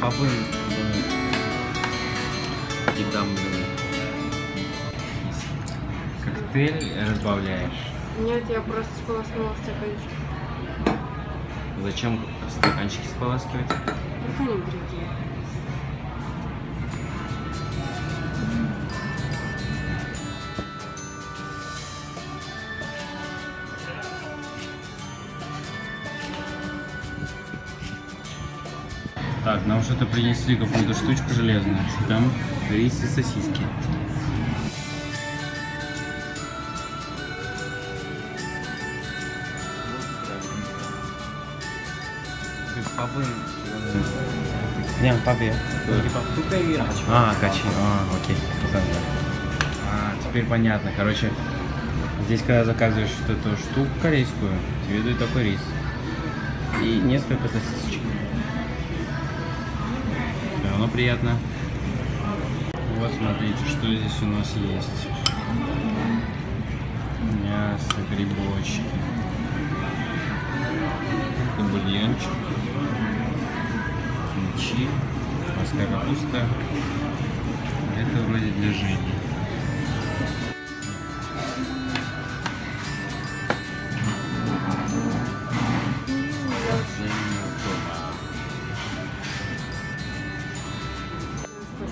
Попробуем и дамблины. Коктейль разбавляешь. Нет, я просто сполоснула стаканчик. Зачем стаканчики споласкивать? Только они дорогие. Так, нам что-то принесли, какую-то штучку железную. Там рис и сосиски. Yang папе. А, качи. А, окей. А, теперь понятно. Короче, здесь, когда заказываешь вот эту штуку корейскую, тебе дают такой рис. И несколько сосисочек. Равно приятно. Вот смотрите, что здесь у нас есть. Мясо, грибочки. Это бульончик. Мечи. Морская капуста. Это вроде для Жени.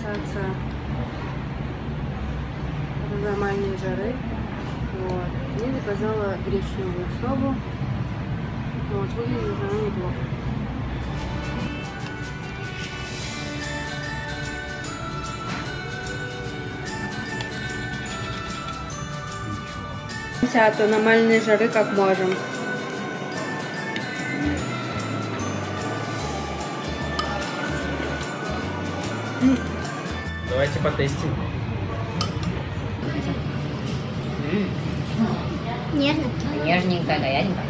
Спасаться от нормальной жары. Вот. И заказала гречневую собу. Вот, выглядит она неплохо. От аномальной жары как можем. Давайте потестим. Нежно. Нежненькая, говядинка.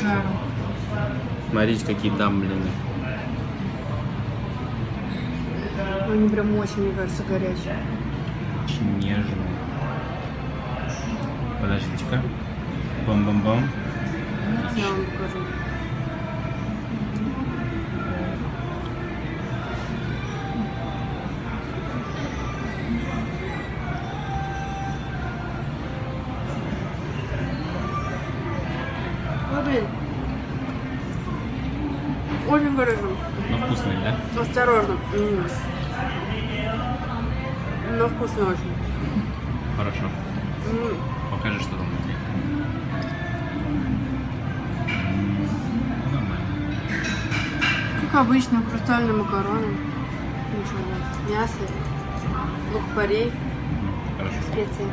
Жару. Смотрите, какие дамблины. Они прям очень, мне кажется, горячие. Очень нежные. Подождите-ка. Бам-бам-бам. Я вам покажу. Блин. Очень хорошо. Ну, вкусные, да? Осторожно. М. Но вкусно очень. Хорошо. М. Покажи, что там внутри. Ну. Как обычно, хрустальные макароны. Ничего. Мясо. Лук-порей. Специи.